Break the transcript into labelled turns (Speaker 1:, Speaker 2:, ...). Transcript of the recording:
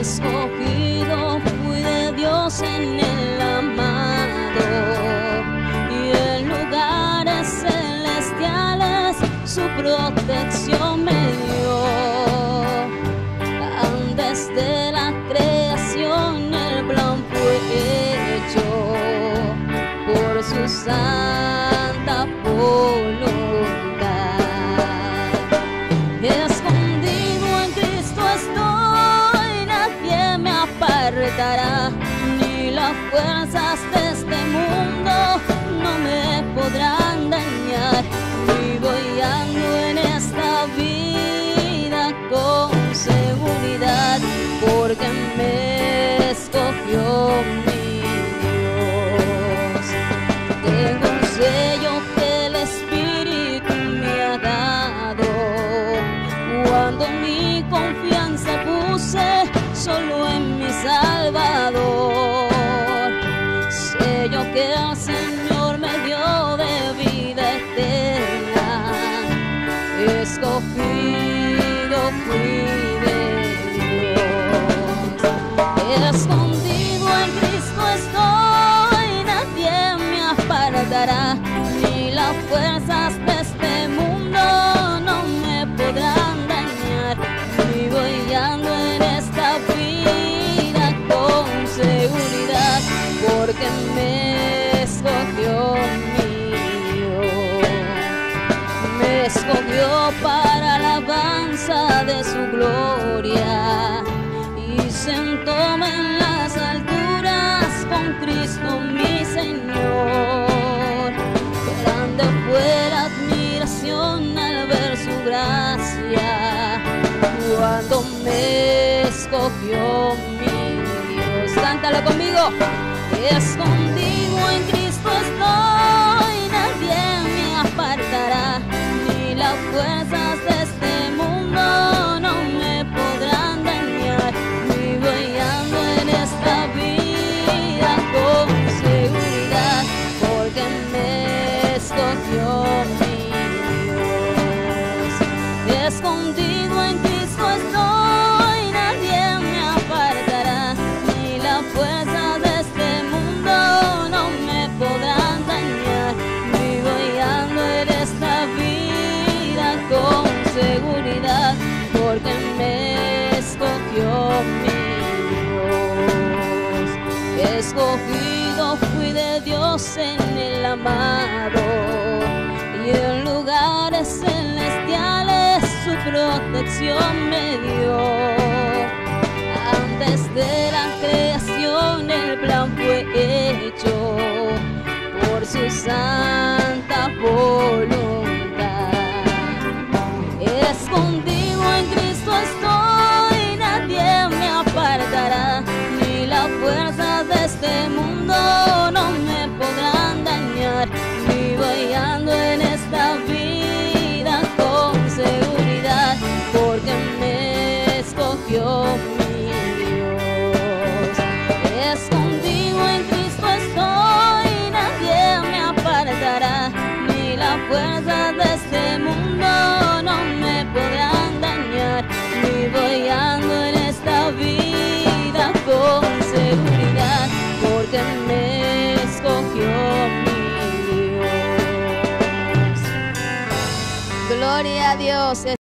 Speaker 1: escogido fui de Dios en el amado y en lugares celestiales su protección me dio. Antes de la creación el plan fue hecho por su ni las fuerzas de que el Señor me dio de vida eterna. Escogido fui. Escondido en Cristo estoy, nadie me apartará, ni las fuerzas gloria y sentóme en las alturas con Cristo mi Señor. Grande fue la admiración al ver su gracia cuando me escogió mi Dios. Cántalo conmigo. Escondido Escogido fui de Dios en el amado y en lugares celestiales su protección me dio. Antes de la creación el plan fue hecho por su santa voluntad. Escondido mi